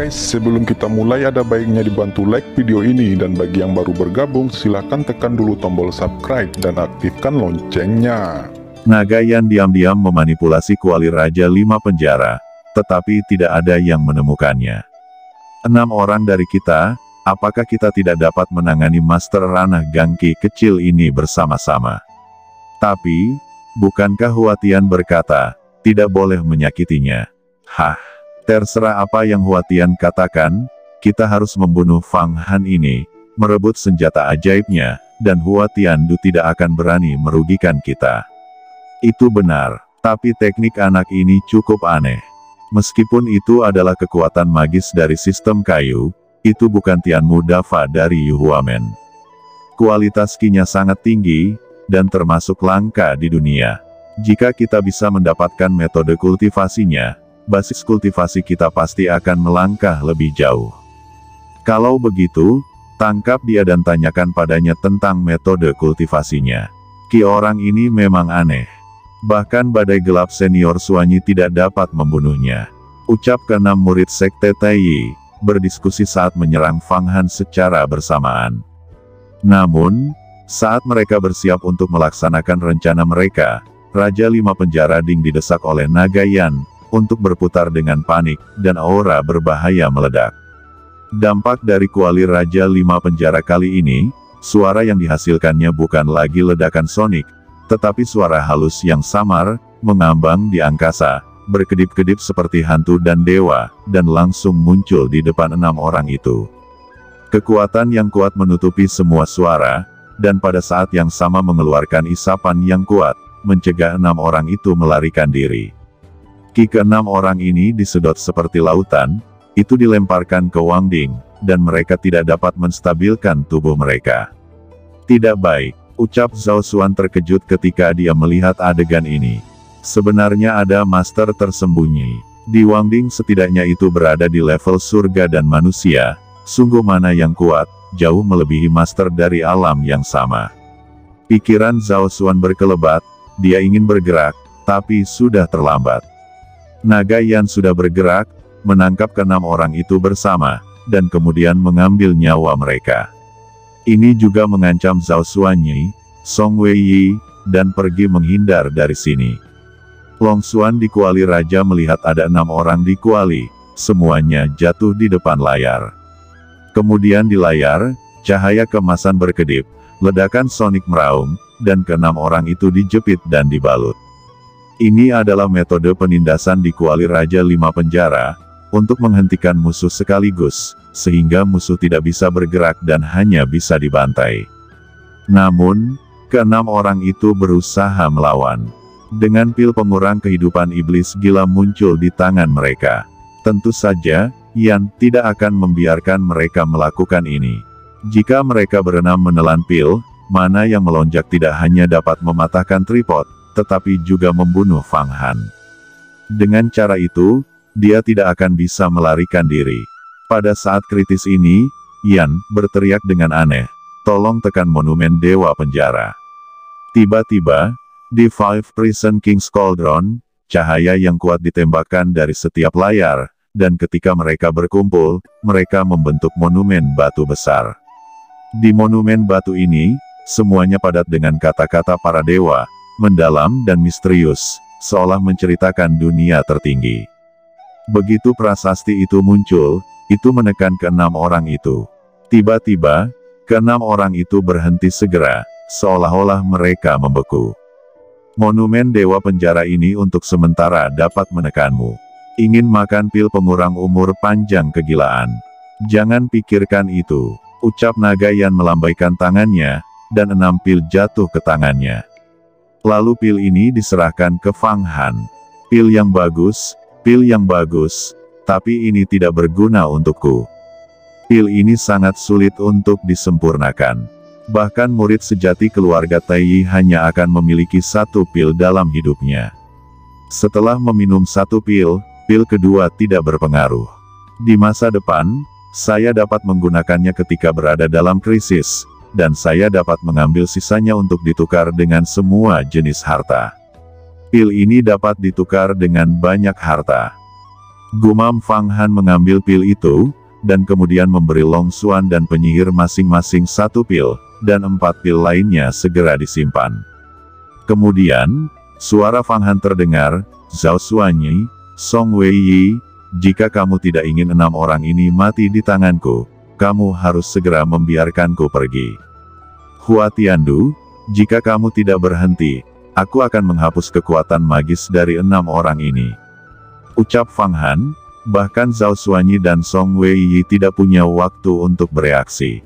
guys, sebelum kita mulai ada baiknya dibantu like video ini dan bagi yang baru bergabung silahkan tekan dulu tombol subscribe dan aktifkan loncengnya. Nagayan diam-diam memanipulasi kuali Raja Lima Penjara, tetapi tidak ada yang menemukannya. Enam orang dari kita, apakah kita tidak dapat menangani Master Ranah Gangki kecil ini bersama-sama? Tapi, bukankah Huatian berkata, tidak boleh menyakitinya? Hah, terserah apa yang Huatian katakan, kita harus membunuh Fang Han ini, merebut senjata ajaibnya, dan Huatian Du tidak akan berani merugikan kita. Itu benar, tapi teknik anak ini cukup aneh. Meskipun itu adalah kekuatan magis dari sistem kayu, itu bukan Tianmu Dafa dari Yuhuamen. Kualitas kinya sangat tinggi, dan termasuk langka di dunia. Jika kita bisa mendapatkan metode kultivasinya, basis kultivasi kita pasti akan melangkah lebih jauh. Kalau begitu, tangkap dia dan tanyakan padanya tentang metode kultivasinya. Ki orang ini memang aneh. Bahkan badai gelap senior Suanyi tidak dapat membunuhnya. Ucap keenam murid Sekte Taiyi, berdiskusi saat menyerang Fang Han secara bersamaan. Namun, saat mereka bersiap untuk melaksanakan rencana mereka, Raja Lima Penjara Ding didesak oleh Nagayan, untuk berputar dengan panik, dan aura berbahaya meledak. Dampak dari kuali Raja Lima Penjara kali ini, suara yang dihasilkannya bukan lagi ledakan sonik, tetapi suara halus yang samar, mengambang di angkasa, berkedip-kedip seperti hantu dan dewa, dan langsung muncul di depan enam orang itu. Kekuatan yang kuat menutupi semua suara, dan pada saat yang sama mengeluarkan isapan yang kuat, mencegah enam orang itu melarikan diri. Ki keenam orang ini disedot seperti lautan, itu dilemparkan ke Wang Ding, dan mereka tidak dapat menstabilkan tubuh mereka. Tidak baik. Ucap Zhao Xuan terkejut ketika dia melihat adegan ini. Sebenarnya ada master tersembunyi. Di Wangding setidaknya itu berada di level surga dan manusia, sungguh mana yang kuat, jauh melebihi master dari alam yang sama. Pikiran Zhao Xuan berkelebat, dia ingin bergerak, tapi sudah terlambat. Naga Yan sudah bergerak, menangkap keenam orang itu bersama, dan kemudian mengambil nyawa mereka. Ini juga mengancam Zhao Xuanyi, Song Weiyi, dan pergi menghindar dari sini. Long Xuan di kuali raja melihat ada enam orang di kuali, semuanya jatuh di depan layar. Kemudian di layar, cahaya kemasan berkedip, ledakan sonik meraung, dan keenam orang itu dijepit dan dibalut. Ini adalah metode penindasan di kuali Raja Lima Penjara, untuk menghentikan musuh sekaligus, sehingga musuh tidak bisa bergerak dan hanya bisa dibantai. Namun, keenam orang itu berusaha melawan. Dengan pil pengurang kehidupan iblis gila muncul di tangan mereka. Tentu saja, Yan tidak akan membiarkan mereka melakukan ini. Jika mereka berenam menelan pil, mana yang melonjak tidak hanya dapat mematahkan tripod, tetapi juga membunuh Fang Han. Dengan cara itu, dia tidak akan bisa melarikan diri. Pada saat kritis ini, Yan berteriak dengan aneh, tolong tekan monumen Dewa Penjara. Tiba-tiba, di Five Prison King's Cauldron, cahaya yang kuat ditembakkan dari setiap layar, dan ketika mereka berkumpul, mereka membentuk monumen batu besar. Di monumen batu ini, semuanya padat dengan kata-kata para dewa, mendalam dan misterius, seolah menceritakan dunia tertinggi. Begitu prasasti itu muncul, itu menekan keenam orang itu. Tiba-tiba, keenam orang itu berhenti segera, seolah-olah mereka membeku. Monumen Dewa Penjara ini untuk sementara dapat menekanmu. Ingin makan pil pengurang umur panjang kegilaan. Jangan pikirkan itu. Ucap Nagayan melambaikan tangannya, dan enam pil jatuh ke tangannya. Lalu pil ini diserahkan ke Fang Han. Pil yang bagus, Pil yang bagus, tapi ini tidak berguna untukku. Pil ini sangat sulit untuk disempurnakan. Bahkan murid sejati keluarga Taiyi hanya akan memiliki satu pil dalam hidupnya. Setelah meminum satu pil, pil kedua tidak berpengaruh. Di masa depan, saya dapat menggunakannya ketika berada dalam krisis, dan saya dapat mengambil sisanya untuk ditukar dengan semua jenis harta. Pil ini dapat ditukar dengan banyak harta. Gumam Fang Han mengambil pil itu, dan kemudian memberi Long Xuan dan penyihir masing-masing satu pil, dan empat pil lainnya segera disimpan. Kemudian, suara Fang Han terdengar, Zhao Xuanyi, Song Wei Yi, jika kamu tidak ingin enam orang ini mati di tanganku, kamu harus segera membiarkanku pergi. Hua Tiandu, jika kamu tidak berhenti, aku akan menghapus kekuatan magis dari enam orang ini. Ucap Fang Han, bahkan Zhao Xuanyi dan Song Wei Yi tidak punya waktu untuk bereaksi.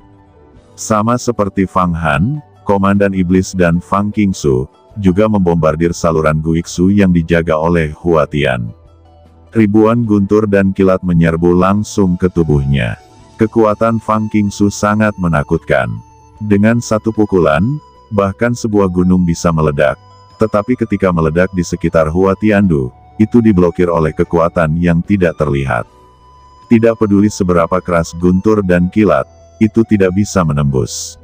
Sama seperti Fang Han, Komandan Iblis dan Fang Qingsu, juga membombardir saluran Guixu yang dijaga oleh Hua Tian. Ribuan guntur dan kilat menyerbu langsung ke tubuhnya. Kekuatan Fang Qingsu sangat menakutkan. Dengan satu pukulan, bahkan sebuah gunung bisa meledak. Tetapi ketika meledak di sekitar Hua Tiandu, itu diblokir oleh kekuatan yang tidak terlihat. Tidak peduli seberapa keras guntur dan kilat, itu tidak bisa menembus.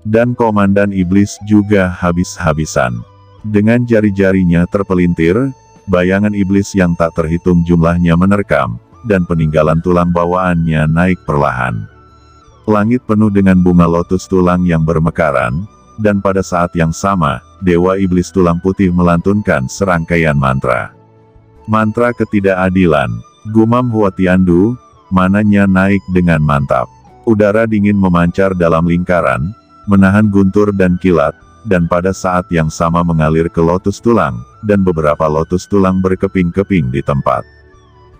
Dan Komandan Iblis juga habis-habisan. Dengan jari-jarinya terpelintir, bayangan iblis yang tak terhitung jumlahnya menerkam, dan peninggalan tulang bawaannya naik perlahan. Langit penuh dengan bunga lotus tulang yang bermekaran, dan pada saat yang sama, Dewa Iblis Tulang Putih melantunkan serangkaian mantra. Mantra ketidakadilan. Gumam Huatiandu, mananya naik dengan mantap. Udara dingin memancar dalam lingkaran, menahan guntur dan kilat, dan pada saat yang sama mengalir ke lotus tulang, dan beberapa lotus tulang berkeping-keping di tempat.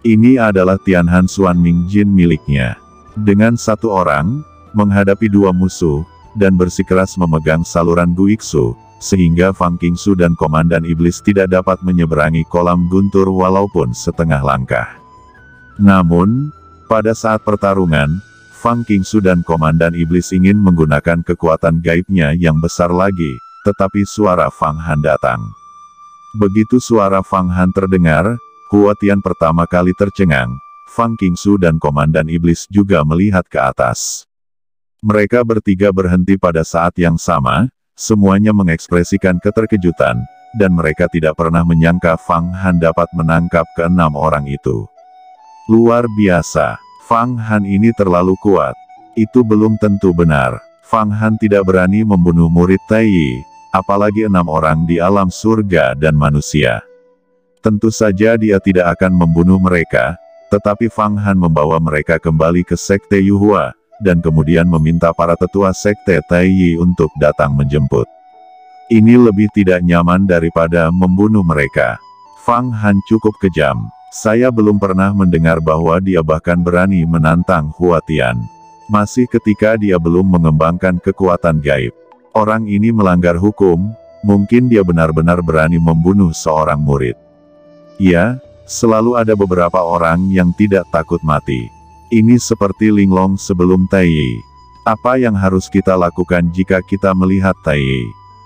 Ini adalah Tianhan Xuan Ming Jin miliknya. Dengan satu orang, menghadapi dua musuh, dan bersikeras memegang saluran Guixu, sehingga Fang Qingsu dan Komandan Iblis tidak dapat menyeberangi kolam guntur walaupun setengah langkah. Namun, pada saat pertarungan, Fang Qingsu dan Komandan Iblis ingin menggunakan kekuatan gaibnya yang besar lagi, tetapi suara Fang Han datang. Begitu suara Fang Han terdengar, Huatian pertama kali tercengang, Fang Qingsu dan Komandan Iblis juga melihat ke atas. Mereka bertiga berhenti pada saat yang sama, Semuanya mengekspresikan keterkejutan, dan mereka tidak pernah menyangka Fang Han dapat menangkap keenam orang itu. Luar biasa, Fang Han ini terlalu kuat. Itu belum tentu benar. Fang Han tidak berani membunuh murid Tai Yi, apalagi enam orang di alam surga dan manusia. Tentu saja dia tidak akan membunuh mereka, tetapi Fang Han membawa mereka kembali ke Sekte Yuhua, dan kemudian meminta para tetua sekte Taiyi untuk datang menjemput. Ini lebih tidak nyaman daripada membunuh mereka. Fang Han cukup kejam. Saya belum pernah mendengar bahwa dia bahkan berani menantang Huatian. Masih ketika dia belum mengembangkan kekuatan gaib. Orang ini melanggar hukum, mungkin dia benar-benar berani membunuh seorang murid. Ya, selalu ada beberapa orang yang tidak takut mati. Ini seperti linglong sebelum Tai Apa yang harus kita lakukan jika kita melihat Tai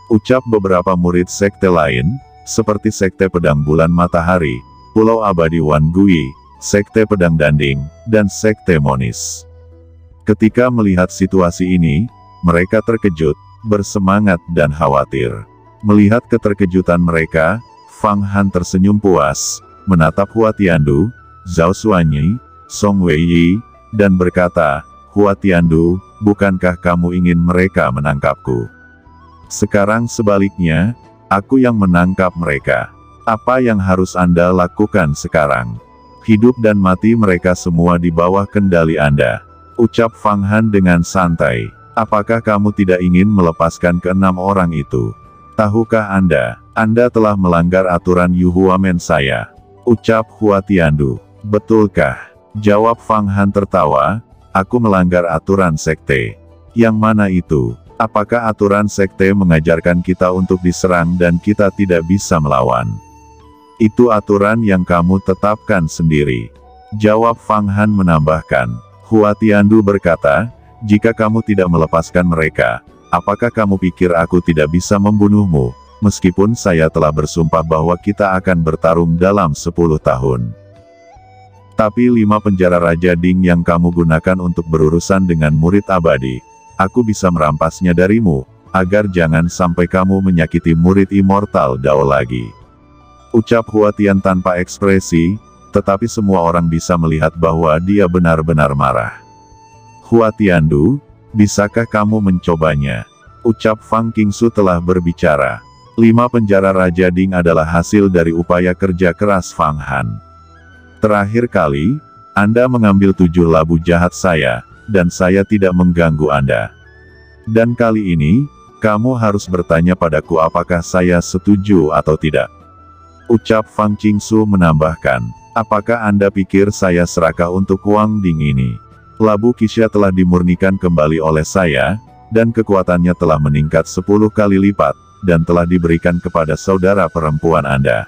Ucap beberapa murid sekte lain, seperti Sekte Pedang Bulan Matahari, Pulau Abadi Wan Gui, Sekte Pedang Danding, dan Sekte Monis. Ketika melihat situasi ini, mereka terkejut, bersemangat dan khawatir. Melihat keterkejutan mereka, Fang Han tersenyum puas, menatap Hua Tiandu, Zhao Xuanyi, Song Wei Yi, dan berkata, Hua Tiandu, bukankah kamu ingin mereka menangkapku? Sekarang sebaliknya, aku yang menangkap mereka. Apa yang harus Anda lakukan sekarang? Hidup dan mati mereka semua di bawah kendali Anda. Ucap Fang Han dengan santai. Apakah kamu tidak ingin melepaskan keenam orang itu? Tahukah Anda, Anda telah melanggar aturan Yuhuamen saya? Ucap Hua Tiandu. Betulkah? Jawab Fang Han tertawa, aku melanggar aturan sekte. Yang mana itu? Apakah aturan sekte mengajarkan kita untuk diserang dan kita tidak bisa melawan? Itu aturan yang kamu tetapkan sendiri. Jawab Fang Han menambahkan. Hua Tiandu berkata, jika kamu tidak melepaskan mereka, apakah kamu pikir aku tidak bisa membunuhmu, meskipun saya telah bersumpah bahwa kita akan bertarung dalam 10 tahun. Tapi lima penjara Raja Ding yang kamu gunakan untuk berurusan dengan murid abadi, aku bisa merampasnya darimu, agar jangan sampai kamu menyakiti murid immortal Dao lagi. Ucap Huatian tanpa ekspresi, tetapi semua orang bisa melihat bahwa dia benar-benar marah. Hua Tiandu, bisakah kamu mencobanya? Ucap Fang Qingsu telah berbicara. Lima penjara Raja Ding adalah hasil dari upaya kerja keras Fang Han. Terakhir kali, Anda mengambil tujuh labu jahat saya, dan saya tidak mengganggu Anda. Dan kali ini, kamu harus bertanya padaku apakah saya setuju atau tidak. Ucap Fang Qingsu menambahkan, apakah Anda pikir saya serakah untuk Wang Ding ini? Labu Kisha telah dimurnikan kembali oleh saya, dan kekuatannya telah meningkat 10 kali lipat, dan telah diberikan kepada saudara perempuan Anda.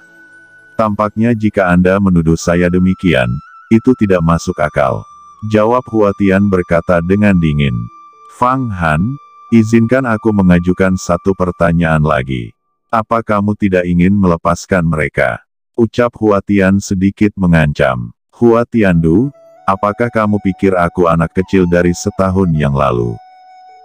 Tampaknya jika Anda menuduh saya demikian, itu tidak masuk akal. Jawab Huatian berkata dengan dingin. Fang Han, izinkan aku mengajukan satu pertanyaan lagi. Apa kamu tidak ingin melepaskan mereka? Ucap Huatian sedikit mengancam. Huatiandu, apakah kamu pikir aku anak kecil dari setahun yang lalu?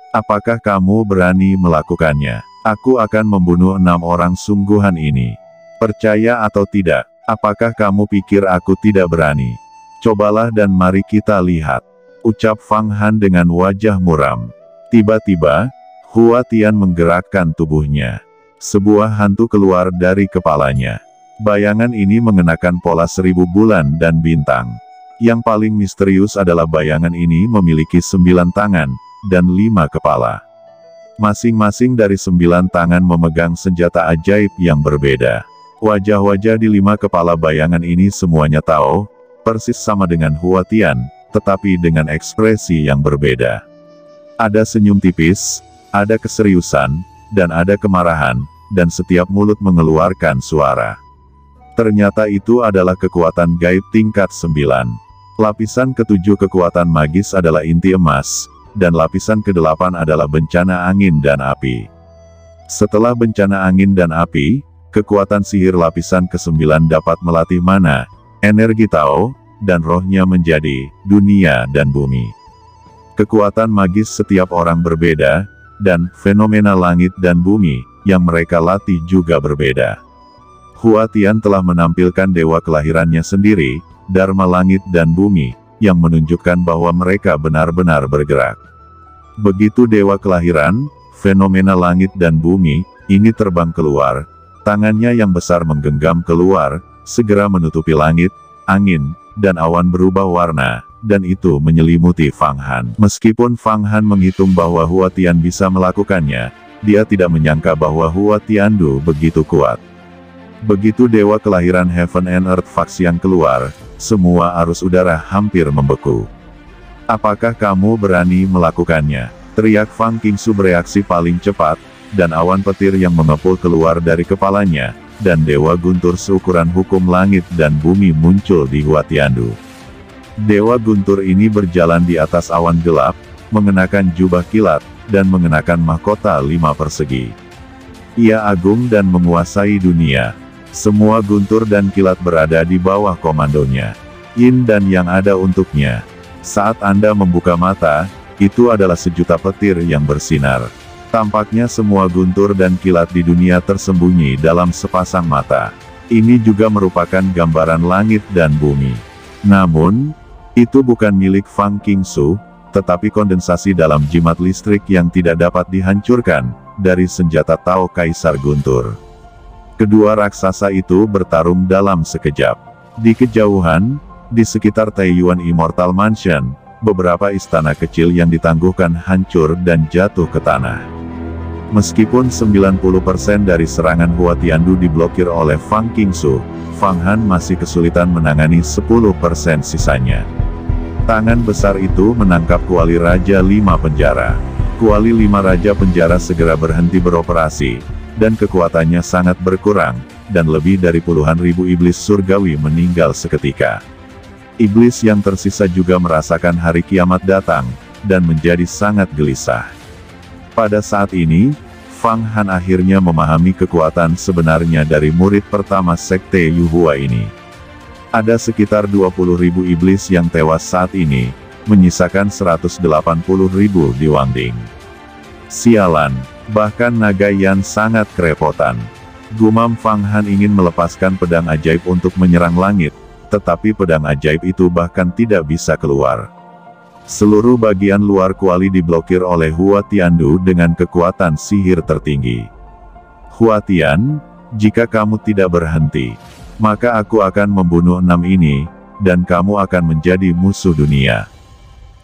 Apakah kamu berani melakukannya? Aku akan membunuh enam orang sungguhan ini. Percaya atau tidak, apakah kamu pikir aku tidak berani? Cobalah dan mari kita lihat. Ucap Fang Han dengan wajah muram. Tiba-tiba, Hua Tian menggerakkan tubuhnya. Sebuah hantu keluar dari kepalanya. Bayangan ini mengenakan pola seribu bulan dan bintang. Yang paling misterius adalah bayangan ini memiliki sembilan tangan, dan lima kepala. Masing-masing dari sembilan tangan memegang senjata ajaib yang berbeda. Wajah-wajah di lima kepala bayangan ini semuanya tahu, persis sama dengan Huatian, tetapi dengan ekspresi yang berbeda. Ada senyum tipis, ada keseriusan, dan ada kemarahan, dan setiap mulut mengeluarkan suara. Ternyata itu adalah kekuatan gaib tingkat sembilan. Lapisan ketujuh kekuatan magis adalah inti emas, dan lapisan kedelapan adalah bencana angin dan api. Setelah bencana angin dan api, kekuatan sihir lapisan kesembilan dapat melatih mana, energi Tao, dan rohnya menjadi dunia dan bumi. Kekuatan magis setiap orang berbeda, dan fenomena langit dan bumi yang mereka latih juga berbeda. Huatian telah menampilkan dewa kelahirannya sendiri, Dharma langit dan bumi, yang menunjukkan bahwa mereka benar-benar bergerak. Begitu dewa kelahiran, fenomena langit dan bumi, ini terbang keluar, tangannya yang besar menggenggam keluar, segera menutupi langit, angin, dan awan berubah warna, dan itu menyelimuti Fang Han. Meskipun Fang Han menghitung bahwa Hua Tian bisa melakukannya, dia tidak menyangka bahwa Hua Tiandu begitu kuat. Begitu dewa kelahiran Heaven and Earth Faxian keluar, semua arus udara hampir membeku. Apakah kamu berani melakukannya? Teriak Fang Qingsu bereaksi paling cepat, dan awan petir yang mengepul keluar dari kepalanya, dan Dewa Guntur seukuran hukum langit dan bumi muncul di Huatiandu. Dewa Guntur ini berjalan di atas awan gelap, mengenakan jubah kilat, dan mengenakan mahkota lima persegi. Ia agung dan menguasai dunia, semua guntur dan kilat berada di bawah komandonya. Yin dan yang ada untuknya. Saat Anda membuka mata, itu adalah sejuta petir yang bersinar. Tampaknya semua guntur dan kilat di dunia tersembunyi dalam sepasang mata. Ini juga merupakan gambaran langit dan bumi. Namun, itu bukan milik Fang Qingsu, tetapi kondensasi dalam jimat listrik yang tidak dapat dihancurkan, dari senjata Tao Kaisar Guntur. Kedua raksasa itu bertarung dalam sekejap. Di kejauhan, di sekitar Taiyuan Immortal Mansion, beberapa istana kecil yang ditangguhkan hancur dan jatuh ke tanah. Meskipun 90% dari serangan Hua Tiandu diblokir oleh Fang Qingsu, Fang Han masih kesulitan menangani 10% sisanya. Tangan besar itu menangkap kuali Raja Lima Penjara. Kuali Lima Raja Penjara segera berhenti beroperasi, dan kekuatannya sangat berkurang, dan lebih dari puluhan ribu iblis surgawi meninggal seketika. Iblis yang tersisa juga merasakan hari kiamat datang, dan menjadi sangat gelisah. Pada saat ini, Fang Han akhirnya memahami kekuatan sebenarnya dari murid pertama Sekte Yuhua ini. Ada sekitar 20 ribu iblis yang tewas saat ini, menyisakan 180 ribu di Wangding. Sialan, Bahkan naga Yan sangat kerepotan. Gumam Fang Han ingin melepaskan pedang ajaib untuk menyerang langit, tetapi pedang ajaib itu bahkan tidak bisa keluar. Seluruh bagian luar kuali diblokir oleh Hua Tiandu dengan kekuatan sihir tertinggi. Hua Tian, jika kamu tidak berhenti, maka aku akan membunuh enam ini, dan kamu akan menjadi musuh dunia.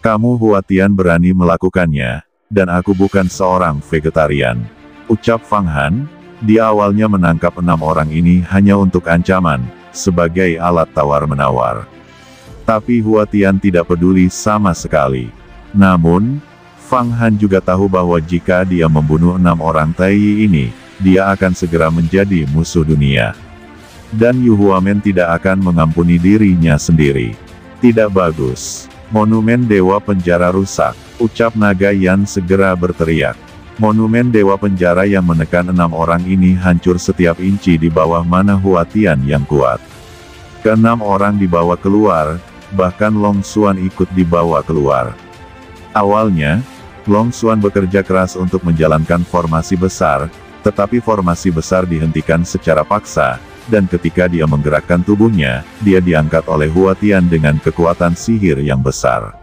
Kamu Hua Tian berani melakukannya, dan aku bukan seorang vegetarian. Ucap Fang Han, dia awalnya menangkap enam orang ini hanya untuk ancaman, sebagai alat tawar-menawar. Tapi Hua Tian tidak peduli sama sekali. Namun, Fang Han juga tahu bahwa jika dia membunuh enam orang Tai ini, dia akan segera menjadi musuh dunia. Dan Yu Huamen tidak akan mengampuni dirinya sendiri. Tidak bagus. Monumen Dewa Penjara rusak, ucap Naga Yan segera berteriak. Monumen Dewa Penjara yang menekan enam orang ini hancur setiap inci di bawah mana Huatian yang kuat. Keenam orang dibawa keluar, bahkan Long Xuan ikut dibawa keluar. Awalnya, Long Xuan bekerja keras untuk menjalankan formasi besar, tetapi formasi besar dihentikan secara paksa, dan ketika dia menggerakkan tubuhnya, dia diangkat oleh Huatian dengan kekuatan sihir yang besar.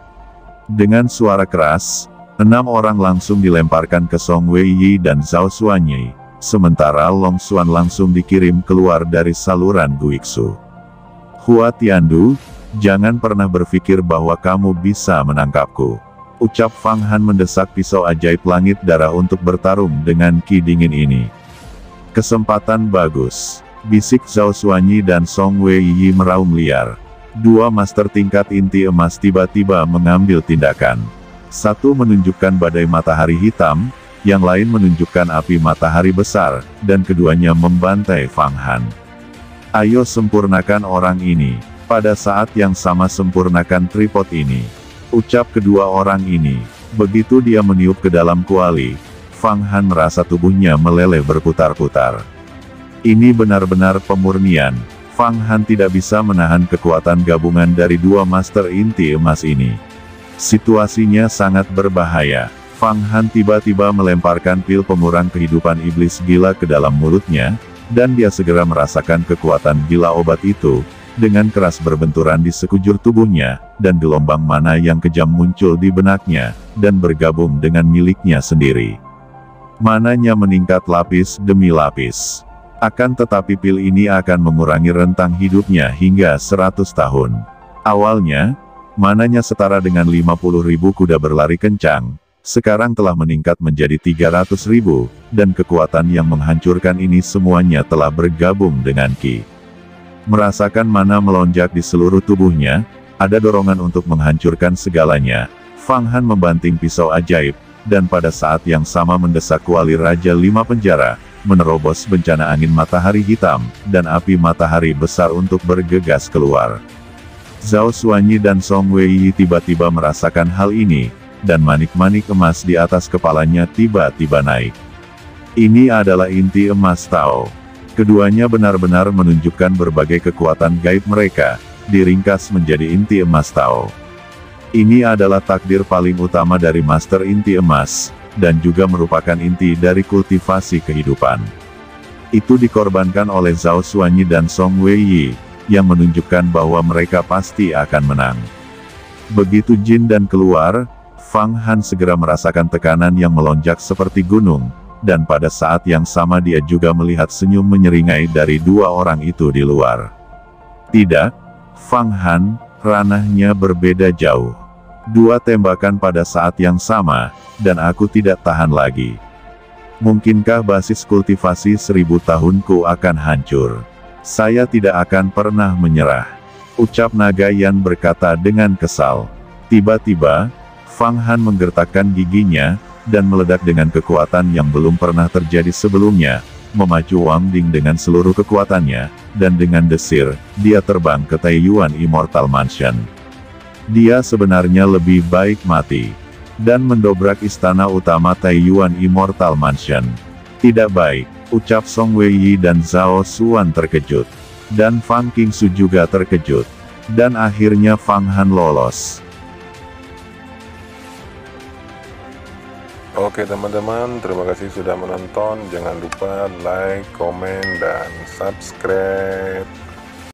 Dengan suara keras, Enam orang langsung dilemparkan ke Song Wei Yi dan Zhao Xuanyi, sementara Long Xuan langsung dikirim keluar dari saluran Guixu. Hua Tiandu, jangan pernah berpikir bahwa kamu bisa menangkapku. Ucap Fang Han mendesak pisau ajaib langit darah untuk bertarung dengan Ki dingin ini. Kesempatan bagus. Bisik Zhao Xuanyi dan Song Wei Yi meraung liar. Dua master tingkat inti emas tiba-tiba mengambil tindakan. Satu menunjukkan badai matahari hitam, yang lain menunjukkan api matahari besar, dan keduanya membantai Fang Han. Ayo sempurnakan orang ini. Pada saat yang sama sempurnakan tripod ini. Ucap kedua orang ini. Begitu dia meniup ke dalam kuali, Fang Han merasa tubuhnya meleleh berputar-putar. Ini benar-benar pemurnian. Fang Han tidak bisa menahan kekuatan gabungan dari dua master inti emas ini. Situasinya sangat berbahaya. Fang Han tiba-tiba melemparkan pil pengurang kehidupan iblis gila ke dalam mulutnya, dan dia segera merasakan kekuatan gila obat itu, dengan keras berbenturan di sekujur tubuhnya, dan gelombang mana yang kejam muncul di benaknya, dan bergabung dengan miliknya sendiri. Mananya meningkat lapis demi lapis. Akan tetapi pil ini akan mengurangi rentang hidupnya hingga 100 tahun. Awalnya, mananya setara dengan 50 ribu kuda berlari kencang, sekarang telah meningkat menjadi 300 ribu, dan kekuatan yang menghancurkan ini semuanya telah bergabung dengan Ki. Merasakan mana melonjak di seluruh tubuhnya, ada dorongan untuk menghancurkan segalanya, Fang Han membanting pisau ajaib, dan pada saat yang sama mendesak kuali Raja Lima Penjara, menerobos bencana angin matahari hitam, dan api matahari besar untuk bergegas keluar. Zhao Xuanyi dan Song Wei tiba-tiba merasakan hal ini, dan manik-manik emas di atas kepalanya tiba-tiba naik. Ini adalah inti emas Tao. Keduanya benar-benar menunjukkan berbagai kekuatan gaib mereka, diringkas menjadi inti emas Tao. Ini adalah takdir paling utama dari Master Inti Emas, dan juga merupakan inti dari kultivasi kehidupan. Itu dikorbankan oleh Zhao Xuanyi dan Song Wei yang menunjukkan bahwa mereka pasti akan menang. Begitu Jin dan keluar, Fang Han segera merasakan tekanan yang melonjak seperti gunung, dan pada saat yang sama dia juga melihat senyum menyeringai dari dua orang itu di luar. Tidak, Fang Han, ranahnya berbeda jauh. Dua tembakan pada saat yang sama, dan aku tidak tahan lagi. Mungkinkah basis kultivasi seribu tahunku akan hancur? Saya tidak akan pernah menyerah. Ucap Naga Yan berkata dengan kesal. Tiba-tiba, Fang Han menggertakkan giginya, dan meledak dengan kekuatan yang belum pernah terjadi sebelumnya, memacu Wang Ding dengan seluruh kekuatannya, dan dengan desir, dia terbang ke Taiyuan Immortal Mansion. Dia sebenarnya lebih baik mati. Dan mendobrak istana utama Taiyuan Immortal Mansion. Tidak baik ucap Song Wei Yi dan Zhao Xuan terkejut. Dan Fang Qingsu juga terkejut. Dan akhirnya Fang Han lolos. Oke teman-teman, terima kasih sudah menonton. Jangan lupa like, komen, dan subscribe.